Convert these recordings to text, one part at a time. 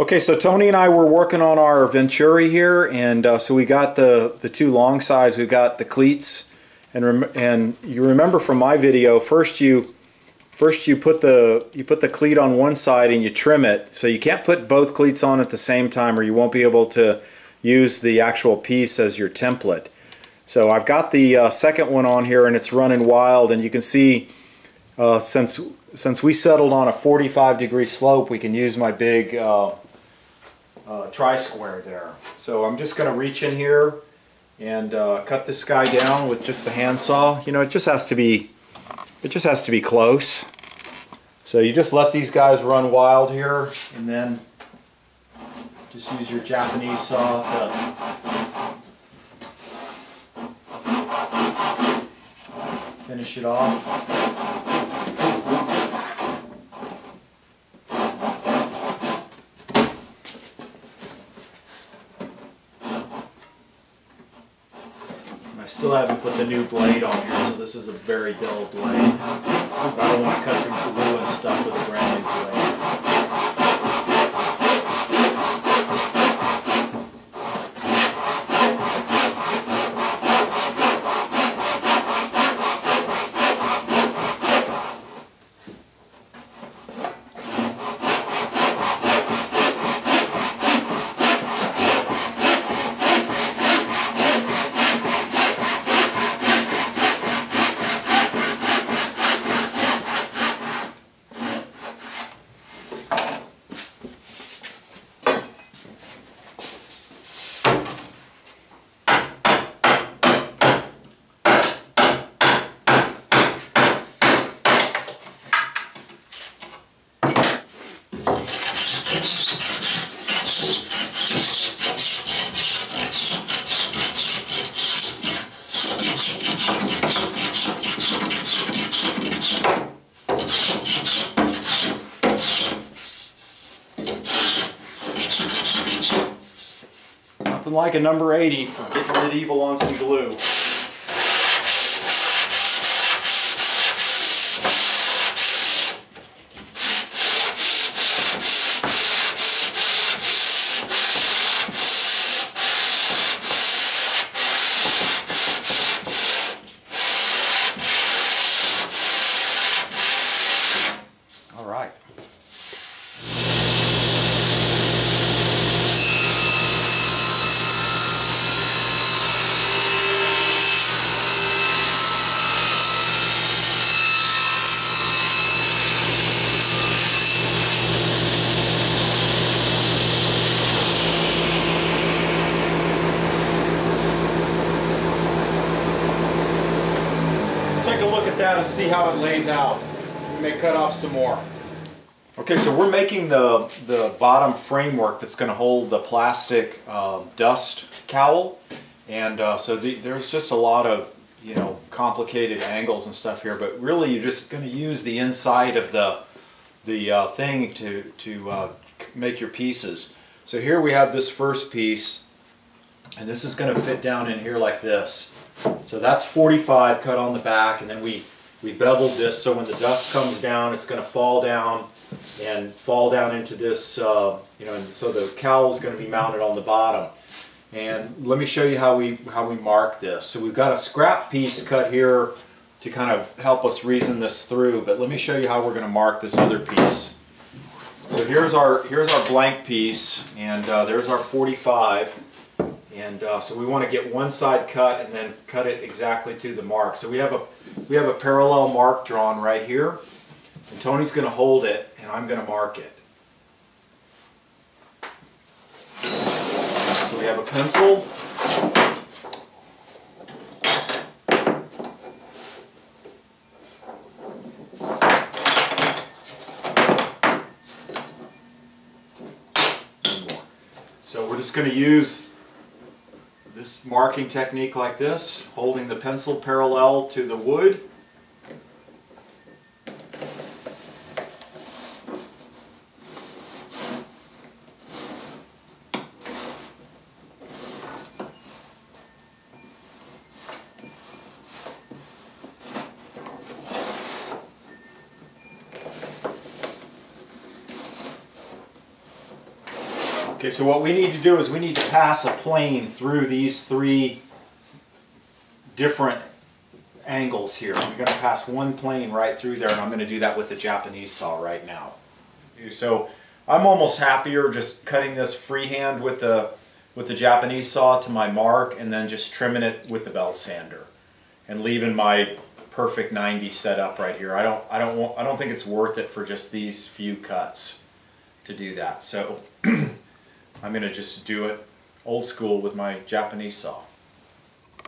Okay, so Tony and I were working on our Venturi here, and uh, so we got the, the two long sides. We've got the cleats, and and you remember from my video, first you first you put the you put the cleat on one side and you trim it. So you can't put both cleats on at the same time, or you won't be able to use the actual piece as your template. So I've got the uh, second one on here, and it's running wild, and you can see uh, since since we settled on a 45 degree slope, we can use my big uh, uh, tri-square there. So I'm just going to reach in here and uh, cut this guy down with just the handsaw. You know, it just has to be, it just has to be close. So you just let these guys run wild here and then just use your Japanese saw to finish it off. Still haven't put the new blade on here, so this is a very dull blade. I don't want to cut through glue and stuff with a brand new blade. Nothing like a number 80 for getting medieval on some glue. All right. Take a look at that and see how it lays out. We may cut off some more. Okay, so we're making the, the bottom framework that's going to hold the plastic um, dust cowl. And uh, so the, there's just a lot of, you know, complicated angles and stuff here, but really you're just going to use the inside of the, the uh, thing to, to uh, make your pieces. So here we have this first piece, and this is going to fit down in here like this. So that's 45 cut on the back, and then we, we beveled this so when the dust comes down, it's going to fall down and fall down into this, uh, you know, so the cowl is going to be mounted on the bottom. And let me show you how we how we mark this. So we've got a scrap piece cut here to kind of help us reason this through, but let me show you how we're going to mark this other piece. So here's our here's our blank piece, and uh, there's our 45. And uh, so we want to get one side cut and then cut it exactly to the mark. So we have a we have a parallel mark drawn right here. And Tony's going to hold it and I'm going to mark it. So we have a pencil. So we're just going to use marking technique like this, holding the pencil parallel to the wood. Okay, so what we need to do is we need to pass a plane through these three different angles here. I'm going to pass one plane right through there and I'm going to do that with the Japanese saw right now. So I'm almost happier just cutting this freehand with the with the Japanese saw to my mark and then just trimming it with the belt sander and leaving my perfect 90 set up right here. I don't I don't want I don't think it's worth it for just these few cuts to do that. So I'm going to just do it old school with my Japanese saw.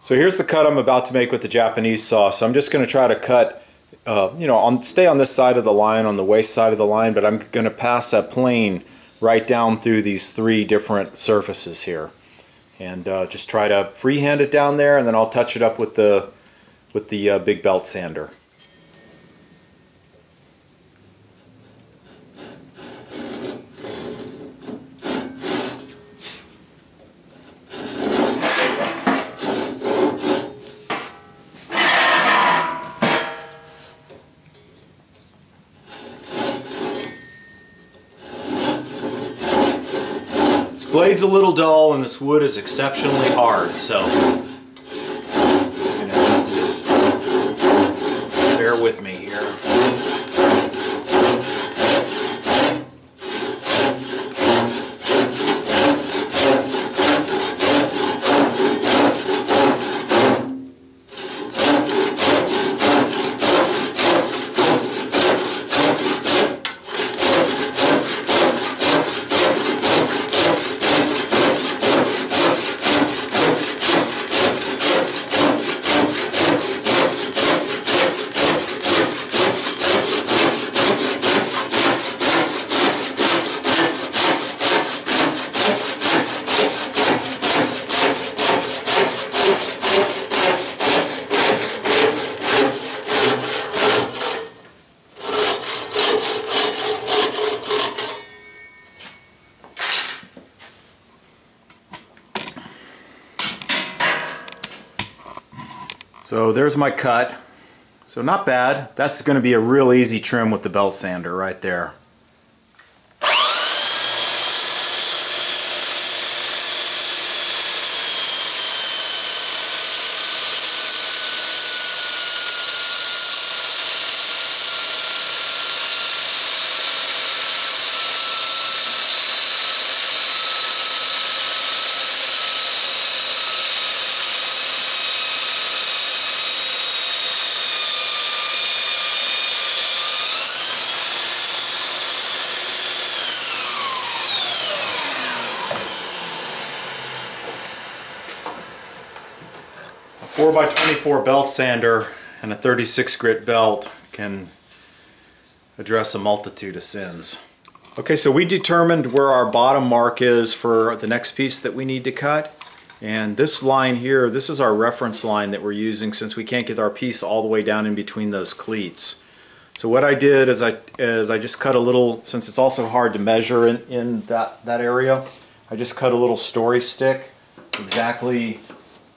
So here's the cut I'm about to make with the Japanese saw. So I'm just going to try to cut, uh, you know, on, stay on this side of the line, on the waste side of the line, but I'm going to pass a plane right down through these three different surfaces here. And uh, just try to freehand it down there, and then I'll touch it up with the, with the uh, big belt sander. Blade's a little dull and this wood is exceptionally hard, so just bear with me here. So there's my cut. So not bad. That's going to be a real easy trim with the belt sander right there. 4x24 belt sander and a 36 grit belt can address a multitude of sins. Okay, so we determined where our bottom mark is for the next piece that we need to cut. And this line here, this is our reference line that we're using since we can't get our piece all the way down in between those cleats. So what I did is I, is I just cut a little, since it's also hard to measure in, in that, that area, I just cut a little story stick exactly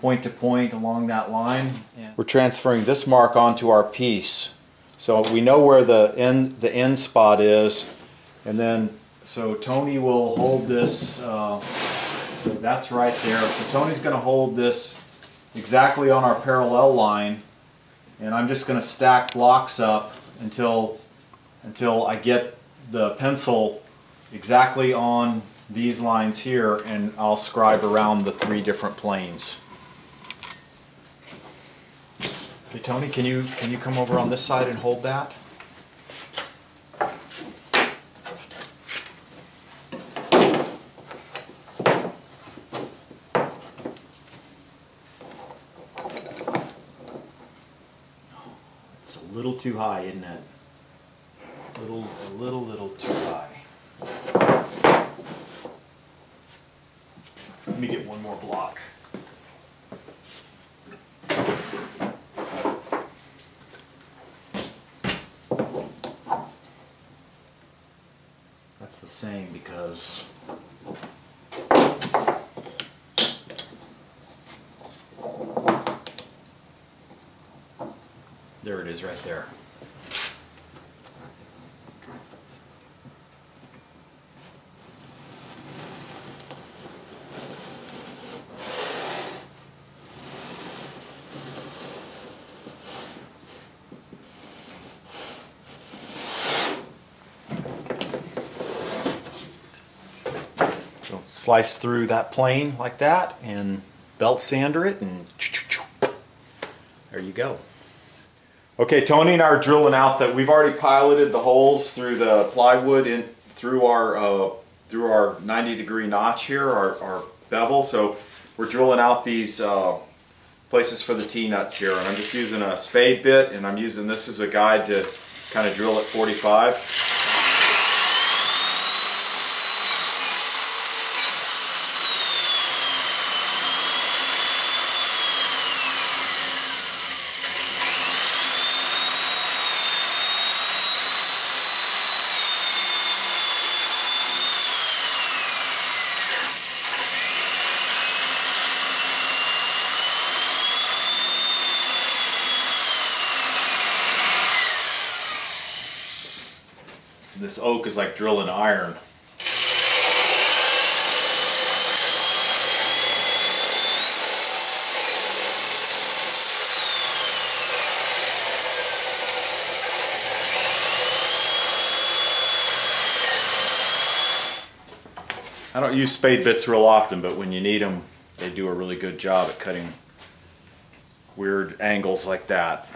point to point along that line. Yeah. We're transferring this mark onto our piece. So we know where the end, the end spot is. And then, so Tony will hold this, uh, so that's right there. So Tony's going to hold this exactly on our parallel line. And I'm just going to stack blocks up until, until I get the pencil exactly on these lines here and I'll scribe around the three different planes. Okay, Tony, can you can you come over on this side and hold that? It's a little too high, isn't it? A little, a little, little too high. Let me get one more block. It's the same because there it is right there. So slice through that plane like that and belt sander it and there you go. Okay, Tony and I are drilling out that we've already piloted the holes through the plywood in through our uh, through our 90 degree notch here, our, our bevel. So we're drilling out these uh, places for the T-nuts here. And I'm just using a spade bit and I'm using this as a guide to kind of drill at 45. This oak is like drilling iron. I don't use spade bits real often, but when you need them, they do a really good job at cutting weird angles like that.